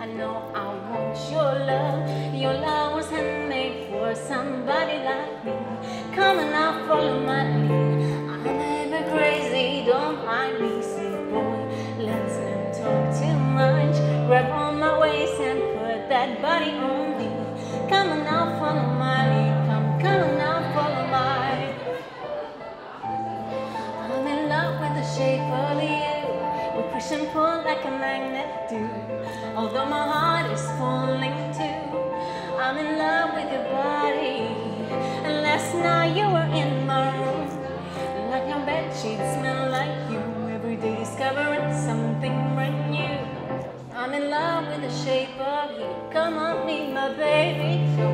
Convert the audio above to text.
I know I want your love. Your love was handmade for somebody like me. Come and now follow my lead. I'm never crazy, don't mind me. Say, boy, let's not talk too much. Grab on my waist and put that body on me. Come and now follow my lead. Come, come and now follow my. I'm in love with the shape of you. We push and pull like a magnet Night you were in my room. Like your bed sheets smell like you. Every day discovering something brand new. I'm in love with the shape of you. Come on, be my baby.